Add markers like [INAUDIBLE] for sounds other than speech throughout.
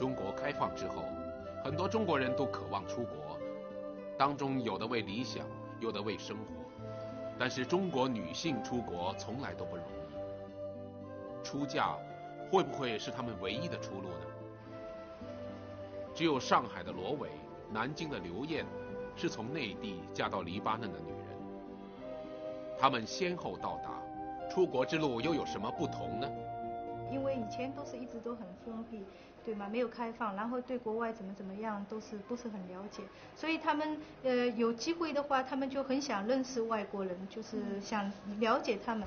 中国开放之后，很多中国人都渴望出国，当中有的为理想，有的为生活。但是中国女性出国从来都不容易，出嫁会不会是他们唯一的出路呢？只有上海的罗伟、南京的刘艳是从内地嫁到黎巴嫩的女人。他们先后到达，出国之路又有什么不同呢？因为以前都是一直都很封闭，对吗？没有开放，然后对国外怎么怎么样都是不是很了解，所以他们呃有机会的话，他们就很想认识外国人，就是想了解他们。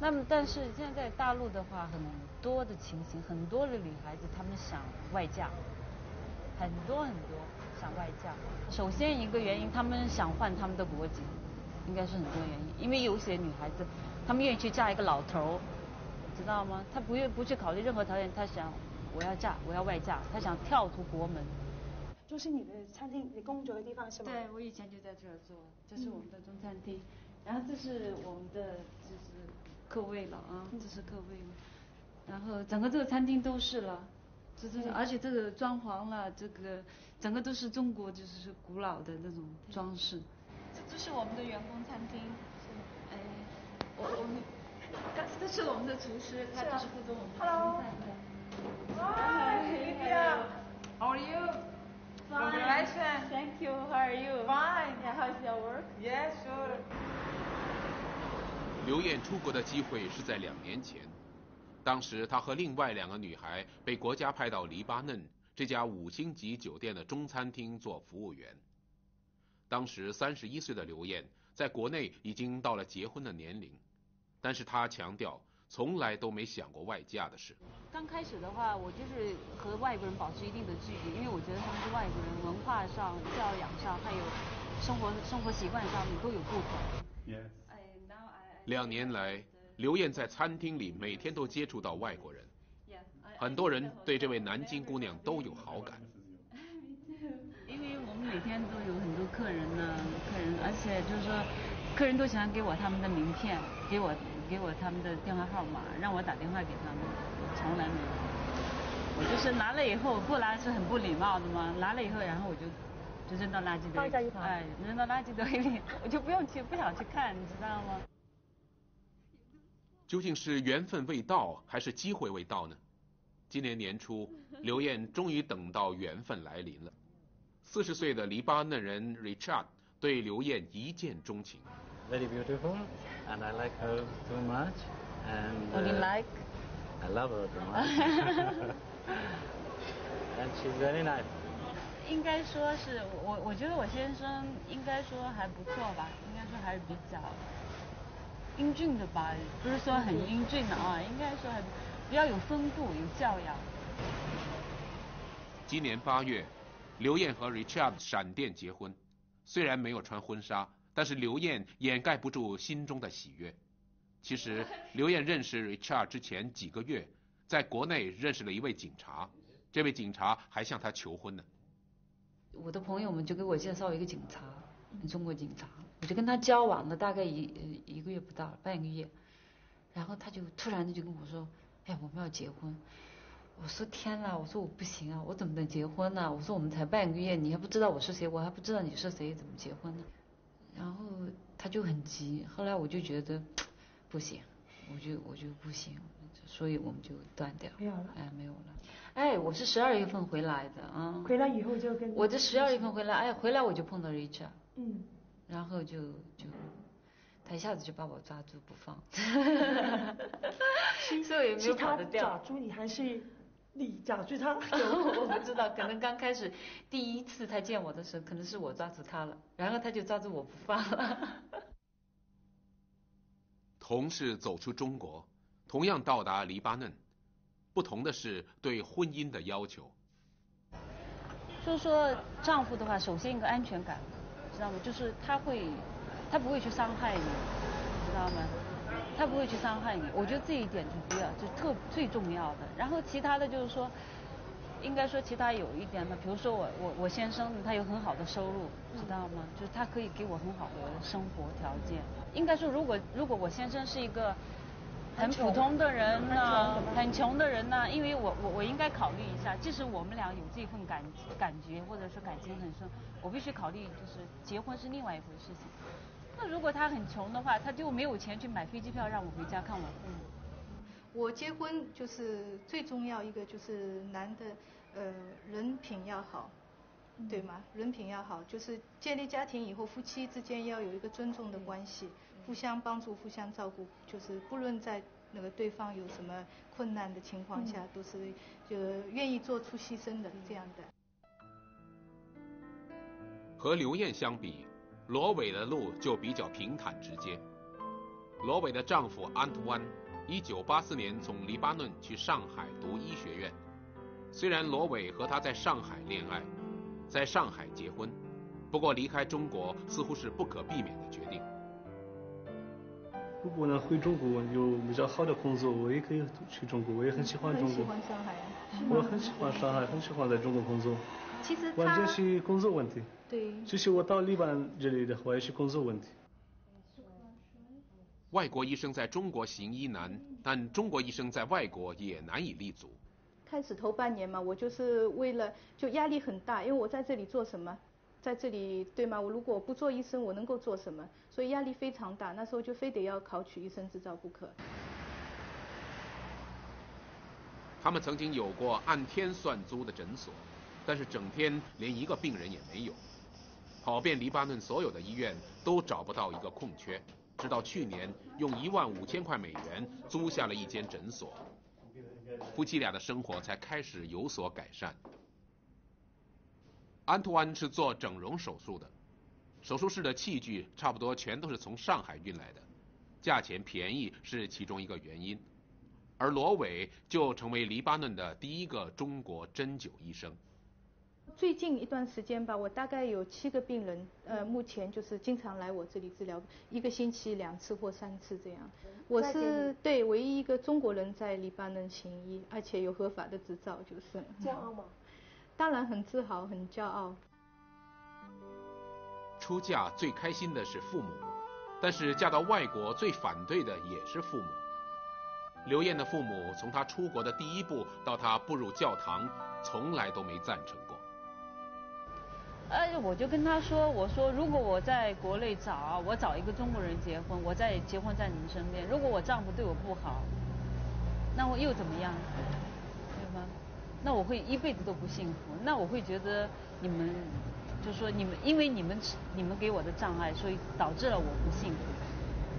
那么，但是现在在大陆的话，很多的情形，很多的女孩子她们想外嫁，很多很多想外嫁。首先一个原因，她们想换他们的国籍，应该是很多原因，因为有些女孩子，她们愿意去嫁一个老头。知道吗？她不愿不去考虑任何条件，她想我要嫁，我要外嫁，他想跳出国门。就是你的餐厅，你工作的地方是吗？对，我以前就在这儿做，这是我们的中餐厅，然后这是我们的就是客位了啊，这是客位，然后整个这个餐厅都是了，这这而且这个装潢了，这个整个都是中国就是古老的那种装饰。这这是我们的员工餐厅，哎，我我们。这是我们的厨师，他就是负责我们的中餐刘艳出国的机会是在两年前，当时她和另外两个女孩被国家派到黎巴嫩这家五星级酒店的中餐厅做服务员。当时三十一岁的刘艳在国内已经到了结婚的年龄。但是她强调，从来都没想过外嫁的事。刚开始的话，我就是和外国人保持一定的距离，因为我觉得他们是外国人，文化上、教养上，还有生活生活习惯上面都有不同。两年来，刘艳在餐厅里每天都接触到外国人，很多人对这位南京姑娘都有好感。[LAUGHS] 因为我们每天都有很多客人呢，客人，而且就是说，客人都喜欢给我他们的名片，给我。给我他们的电话号码，让我打电话给他们，从来没有。我就是拿了以后，不拿是很不礼貌的嘛。拿了以后，然后我就就扔到垃圾堆里。哎，扔到垃圾堆里，我就不用去，不想去看，你知道吗？究竟是缘分未到，还是机会未到呢？今年年初，刘艳终于等到缘分来临了。四十岁的黎巴嫩人 Richard 对刘艳一见钟情。very beautiful, and I like her too much. And what do you like? I love her too much. and she's very nice. 应该说是我，我觉得我先生应该说还不错吧，应该说还是比较英俊的吧，不是说很英俊的啊，应该说很比较有风度、有教养。今年八月，刘艳和 Richard 闪电结婚，虽然没有穿婚纱。但是刘艳掩盖不住心中的喜悦。其实刘艳认识 Richard 之前几个月，在国内认识了一位警察，这位警察还向她求婚呢。我的朋友们就给我介绍一个警察，中国警察，我就跟他交往了大概一一个月不到，半个月，然后他就突然的就跟我说：“哎，我们要结婚。”我说：“天呐，我说我不行啊，我怎么能结婚呢？我说我们才半个月，你还不知道我是谁，我还不知道你是谁，怎么结婚呢？”然后他就很急，后来我就觉得不行，我就我就不行，所以我们就断掉。没有了。哎，没有了。哎，我是十二月份回来的啊。回来以后就跟。我这十二月份回来，哎，回来我就碰到 Richard。嗯。然后就就，他一下子就把我抓住不放。所以也没有跑得掉。抓住你还是？你抓住他？[LAUGHS] 我不知道，可能刚开始第一次他见我的时候，可能是我抓住他了，然后他就抓住我不放了。[LAUGHS] 同是走出中国，同样到达黎巴嫩，不同的是对婚姻的要求。就是说，丈夫的话，首先一个安全感，知道吗？就是他会，他不会去伤害你，知道吗？他不会去伤害你，我觉得这一点就比较就特最重要的。然后其他的就是说，应该说其他有一点呢，比如说我我我先生他有很好的收入，知道吗？就是他可以给我很好的生活条件。应该说如果如果我先生是一个很普通的人呢，很穷的人呢，因为我我我应该考虑一下，即使我们俩有这份感感觉或者说感情很深，我必须考虑就是结婚是另外一回事情。那如果他很穷的话，他就没有钱去买飞机票让我回家看我父母。我结婚就是最重要一个就是男的，呃，人品要好，对吗？人品要好，就是建立家庭以后，夫妻之间要有一个尊重的关系，互相帮助、互相照顾，就是不论在那个对方有什么困难的情况下，都是就愿意做出牺牲的这样的。和刘艳相比，罗伟的路就比较平坦直接。罗伟的丈夫安图安。一九八四年从黎巴嫩去上海读医学院。虽然罗伟和他在上海恋爱，在上海结婚，不过离开中国似乎是不可避免的决定。如果能回中国有比较好的工作，我也可以去中国。我也很喜欢中国。很喜欢上海。我很喜欢上海，很喜欢在中国工作。其实关键是工作问题。对。其实我到黎巴嫩这里的话，也是工作问题。外国医生在中国行医难，但中国医生在外国也难以立足。开始头半年嘛，我就是为了就压力很大，因为我在这里做什么，在这里对吗？我如果不做医生，我能够做什么？所以压力非常大。那时候就非得要考取医生执照不可。他们曾经有过按天算租的诊所，但是整天连一个病人也没有，跑遍黎巴嫩所有的医院都找不到一个空缺。直到去年，用一万五千块美元租下了一间诊所，夫妻俩的生活才开始有所改善。安图安是做整容手术的，手术室的器具差不多全都是从上海运来的，价钱便宜是其中一个原因。而罗伟就成为黎巴嫩的第一个中国针灸医生。最近一段时间吧，我大概有七个病人，呃，目前就是经常来我这里治疗，一个星期两次或三次这样。我是对唯一一个中国人在黎巴嫩行医，而且有合法的执照，就是。骄傲吗？当然很自豪，很骄傲。出嫁最开心的是父母，但是嫁到外国最反对的也是父母。刘艳的父母从她出国的第一步到她步入教堂，从来都没赞成过。呃，我就跟他说，我说如果我在国内找，我找一个中国人结婚，我再结婚在你们身边。如果我丈夫对我不好，那我又怎么样？那我会一辈子都不幸福。那我会觉得你们，就说你们，因为你们你们给我的障碍，所以导致了我不幸福。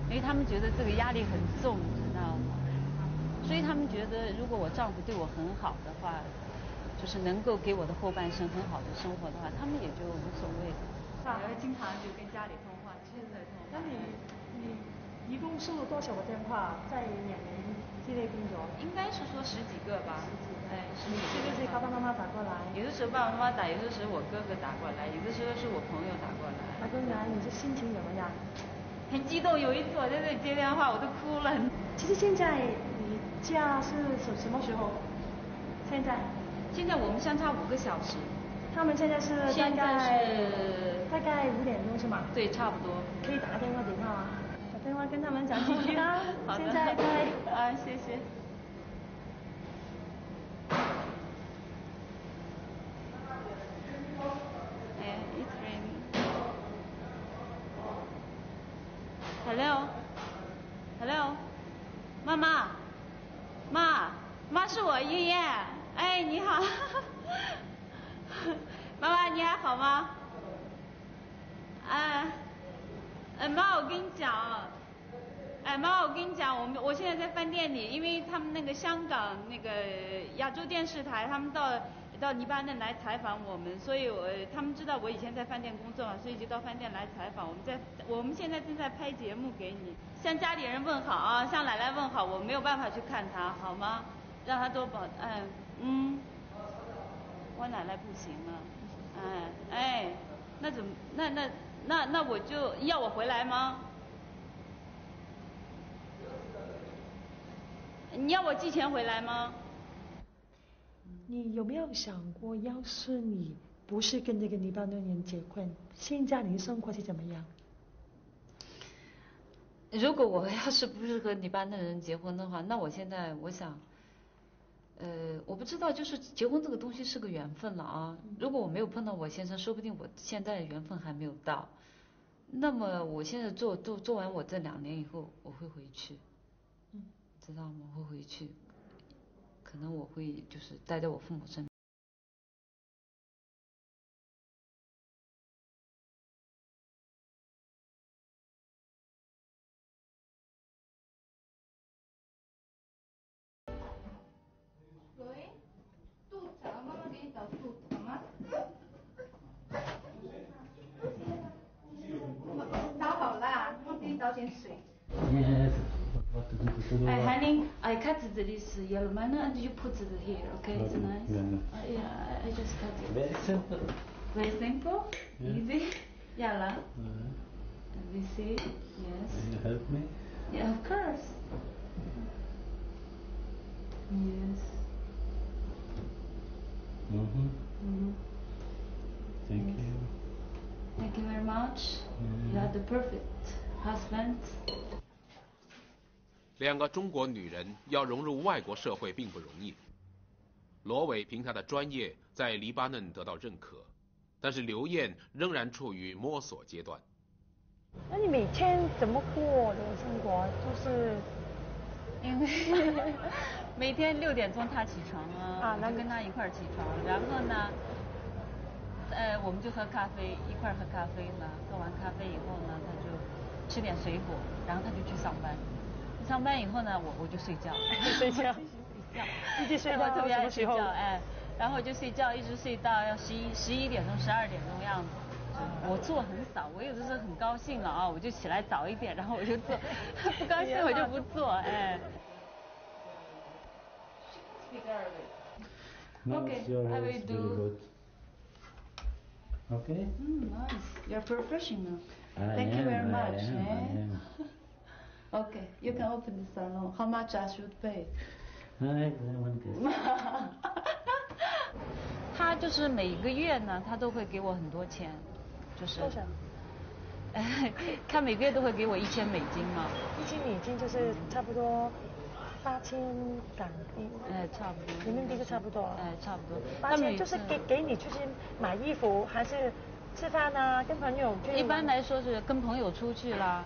因为他们觉得这个压力很重，你知道吗？所以他们觉得，如果我丈夫对我很好的话。就是能够给我的后半生很好的生活的话，他们也就无所谓。然后经常就跟家里通话，现在通话。那你你一共收了多少个电话？在两年之内工作？应该是说十几个吧。哎，十几爸爸妈妈打过来。有的时候爸爸妈妈打，有的时候我哥哥打过来，有的时候是我朋友打过来。打过来，你这心情怎么样？很激动，有一次我在这里接电话，我都哭了。其实现在你家是什什么时候？现在？现在我们相差五个小时，他们现在是大概大概五点钟是吗？对，差不多。可以打个电话给他吗？打电话跟他们讲几句啊。现在在啊，谢谢。哎，it's raining. Hello, hello，妈妈，妈，妈是我叶叶。哎，你好，妈妈你还好吗？哎，哎妈，我跟你讲，哎妈，我跟你讲，我们我现在在饭店里，因为他们那个香港那个亚洲电视台，他们到到黎巴嫩来采访我们，所以我他们知道我以前在饭店工作嘛，所以就到饭店来采访。我们在我们现在正在拍节目给你，向家里人问好啊，向奶奶问好，我没有办法去看她，好吗？让她多保，哎。嗯，我奶奶不行了，哎哎，那怎么那那那那我就要我回来吗？你要我寄钱回来吗？你有没有想过，要是你不是跟这个黎巴嫩人结婚，现在你的生活是怎么样？如果我要是不是和黎巴嫩人结婚的话，那我现在我想，呃，我不知道，就是结婚这个东西是个缘分了啊。如果我没有碰到我先生，说不定我现在的缘分还没有到。那么我现在做做做完我这两年以后，我会回去，嗯，知道吗？会回去，可能我会就是待在我父母身边 to do I honey, I cut this yellow banana and you put it here, okay? It's nice. yeah. Uh, yeah, I- I just cut it. Very simple. Very simple, Yeah. easy. Yalla. Uh, Let me see. Yes. Can you help me? Yeah, of course. Yes. Mm-hmm. hmm Thank Yes. you. Thank you very much. You are the perfect husband. 两个中国女人要融入外国社会并不容易。罗伟凭他的专业在黎巴嫩得到认可，但是刘艳仍然处于摸索阶段。那你每天怎么过的生活？就是因为 [LAUGHS] 每天六点钟他起床啊啊，我就跟他一块儿起床，然后呢，呃，我们就喝咖啡，一块儿喝咖啡嘛。喝完咖啡以后呢，他就吃点水果，然后他就去上班。上班以后呢，我我就睡觉，睡 [LAUGHS] 觉睡觉，[LAUGHS] 一直睡到我特别爱什么时候睡觉，哎，然后就睡觉，一直睡到要十一十一点钟、十二点钟样子。我做很少，我有的时候很高兴了啊，我就起来早一点，然后我就做；[LAUGHS] 不高兴我就不做，哎。Okay, I will voice, very do-. Okay? Mm, nice. You're professional. I Thank you very am, I much. Am, eh? I am. Okay, you can open the salon. How much I should pay? I want this. [LAUGHS] 他就是每个月呢，他都会给我很多钱，就是多少？哎，他每个月都会给我一千美金嘛，一千美金就是差不多八千港币，哎，差不多。人民币就差不多。哎，差不多。八千就是给给你出去买衣服，还是吃饭啊，跟朋友去？一般来说是跟朋友出去啦，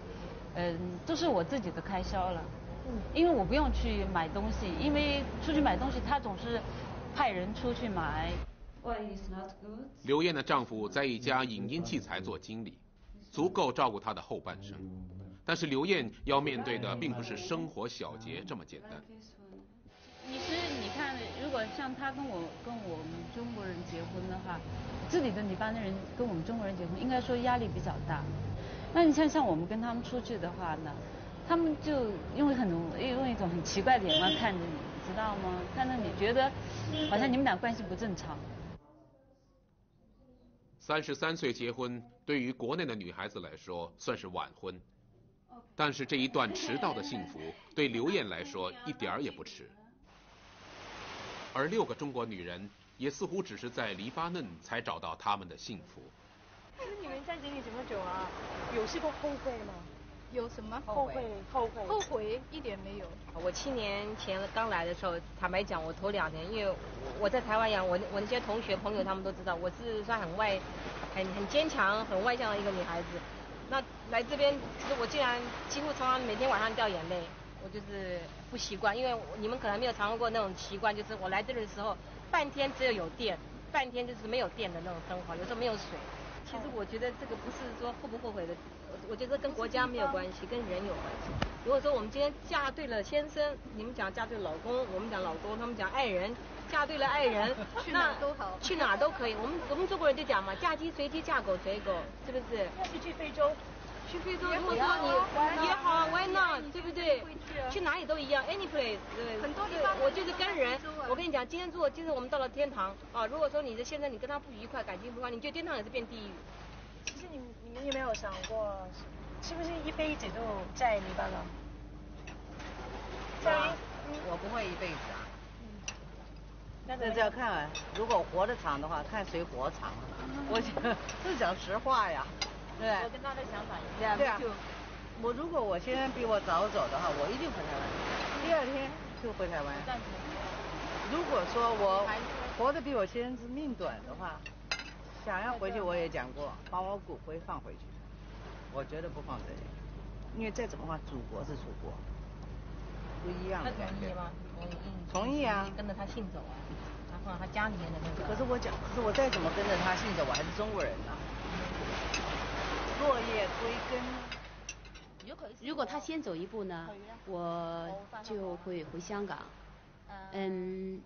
嗯，都是我自己的开销了。嗯因为我不用去买东西，因为出去买东西他总是派人出去买。Why is not good? 刘艳的丈夫在一家影音器材做经理，足够照顾她的后半生。但是刘艳要面对的并不是生活小节这么简单。其实你看，如果像他跟我跟我们中国人结婚的话，这里的黎巴嫩人跟我们中国人结婚，应该说压力比较大。那你像像我们跟他们出去的话呢，他们就用很用一种很奇怪的眼光看着你，知道吗？看着你觉得好像你们俩关系不正常。三十三岁结婚，对于国内的女孩子来说算是晚婚，但是这一段迟到的幸福对刘艳来说一点儿也不迟。而六个中国女人也似乎只是在黎巴嫩才找到她们的幸福。那你们在这里这么久啊，有试过后悔吗？有什么后悔，后悔，后悔一点没有。我七年前刚来的时候，坦白讲，我头两年，因为我在台湾养，我我那些同学朋友他们都知道，我是算很外，很很坚强、很外向的一个女孩子。那来这边，其实我竟然几乎常常每天晚上掉眼泪，我就是不习惯，因为你们可能没有尝过那种习惯，就是我来这里的时候，半天只有有电，半天就是没有电的那种生活，有时候没有水。其实我觉得这个不是说后不后悔的，我我觉得跟国家没有关系，跟人有关系。如果说我们今天嫁对了先生，你们讲嫁对老公，我们讲老公，他们讲爱人，嫁对了爱人，[LAUGHS] 去哪儿都好去哪儿都可以。我们我们中国人就讲嘛，嫁鸡随鸡，嫁狗随狗，是不是？要是去非洲，去非洲，如果说你也好啊，Why not？对不对？去哪里都一样，any place，对。很多地方我就是跟人我跟你讲，今天如果今天我们到了天堂啊，如果说你的现在你跟他不愉快，感情不好，你觉得天堂也是变地狱。其实你们你们有没有想过，是不是一辈子都在黎巴嫩？这样我不会一辈子啊，那这是要看，如果活得长的话，看谁活长。我讲是讲实话呀，对。我跟他的想法一样。对啊，我如果我先生比我早走的话，我一定回台湾，第二天就回台湾。如果说我活得比我先生命短的话，想要回去我也讲过，把我骨灰放回去，我绝对不放这里，因为再怎么话，祖国是祖国，不一样的感觉。吗？同意。同意啊。跟着他姓走啊，然后他家里面的那个。可是我讲，可是我再怎么跟着他姓走，我还是中国人呐。落叶归根。如果他先走一步呢，我就会回香港。嗯。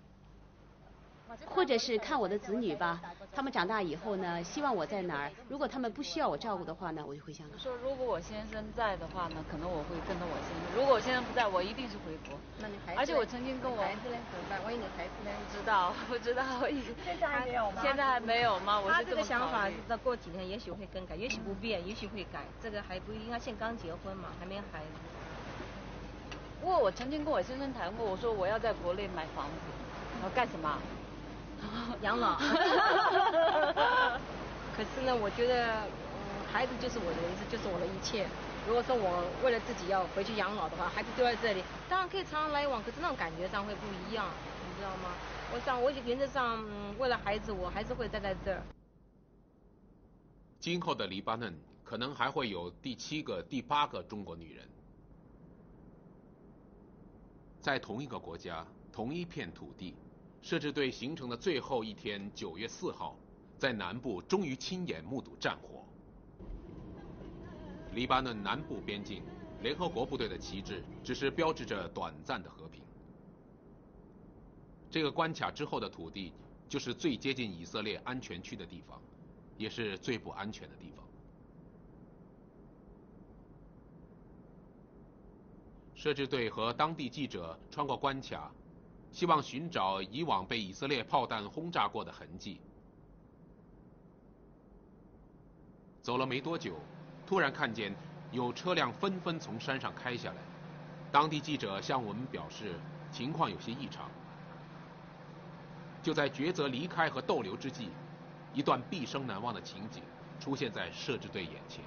或者是看我的子女吧，他们长大以后呢，希望我在哪儿。如果他们不需要我照顾的话呢，我就回香港。说如果我先生在的话呢，可能我会跟着我先生；如果我先生不在，我一定是回国。那你孩子？而且我曾经跟我孩子呢怎么办？万一你孩子呢？不知道，[LAUGHS] 不知道。现在还没有吗？现在还没有吗？我是这个想法，再过几天也许会更改，也许不变，也许会改。这个还不一定，他现在刚结婚嘛，还没孩子。不过我曾经跟我先生谈过，我说我要在国内买房子，我干什么？[LAUGHS] 养老，[LAUGHS] 可是呢，我觉得，嗯，孩子就是我的人生，就是我的一切。如果说我为了自己要回去养老的话，孩子丢在这里，当然可以常常来往，可是那种感觉上会不一样，你知道吗？我想，我原则上，嗯，为了孩子，我还是会待在这儿。今后的黎巴嫩可能还会有第七个、第八个中国女人，在同一个国家，同一片土地。摄制队行程的最后一天，九月四号，在南部终于亲眼目睹战火。黎巴嫩南部边境，联合国部队的旗帜只是标志着短暂的和平。这个关卡之后的土地，就是最接近以色列安全区的地方，也是最不安全的地方。摄制队和当地记者穿过关卡。希望寻找以往被以色列炮弹轰炸过的痕迹。走了没多久，突然看见有车辆纷纷从山上开下来。当地记者向我们表示，情况有些异常。就在抉择离开和逗留之际，一段毕生难忘的情景出现在摄制队眼前。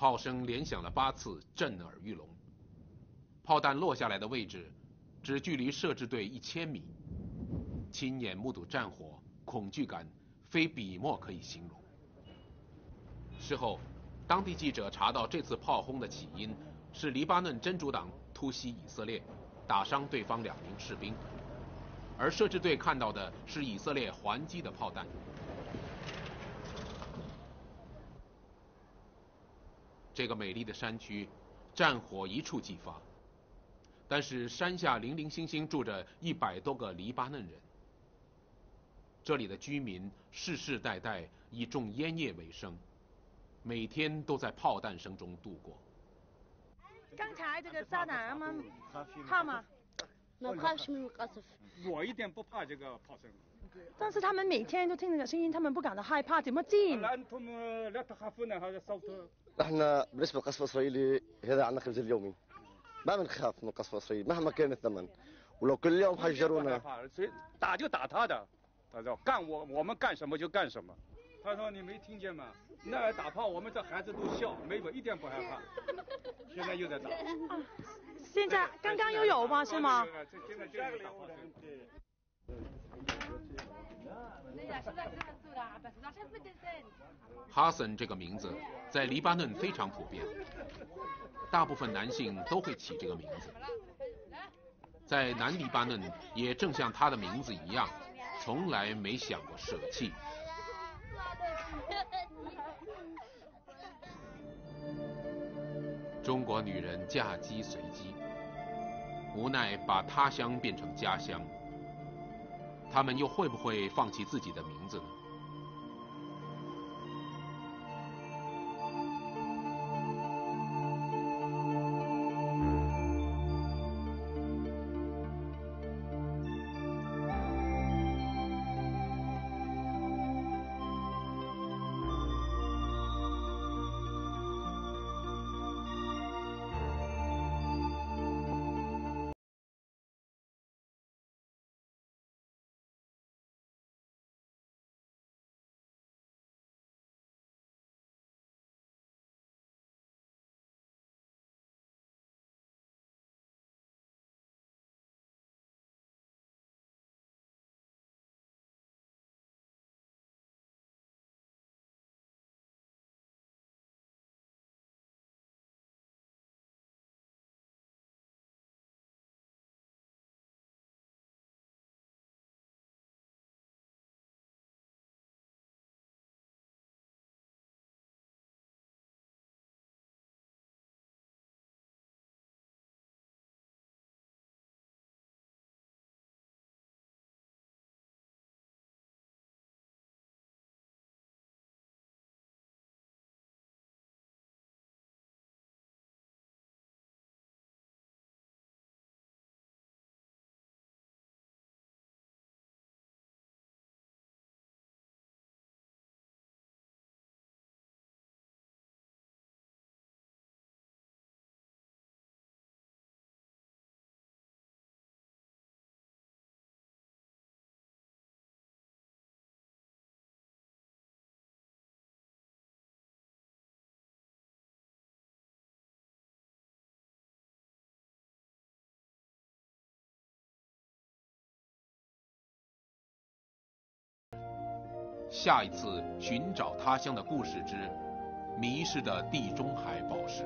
炮声连响了八次，震耳欲聋。炮弹落下来的位置，只距离摄制队一千米。亲眼目睹战火，恐惧感非笔墨可以形容。事后，当地记者查到这次炮轰的起因是黎巴嫩真主党突袭以色列，打伤对方两名士兵，而摄制队看到的是以色列还击的炮弹。这个美丽的山区，战火一触即发。但是山下零零星星住着一百多个黎巴嫩人，这里的居民世世代代以种烟叶为生，每天都在炮弹声中度过。刚才这个炸弹，他 [LAUGHS] 们怕吗？我一点不怕这个炮声。但是他们每天都听这个声音，他们不感到害怕，怎么进？إحنا بالنسبة للقصف الإسرائيلي هذا عندنا خبز اليومي. ما بنخاف من القصف الإسرائيلي مهما كان الثمن. ولو كل يوم حجرونا 哈森这个名字在黎巴嫩非常普遍，大部分男性都会起这个名字。在南黎巴嫩，也正像他的名字一样，从来没想过舍弃。中国女人嫁鸡随鸡，无奈把他乡变成家乡。他们又会不会放弃自己的名字呢？下一次寻找他乡的故事之迷失的地中海宝石。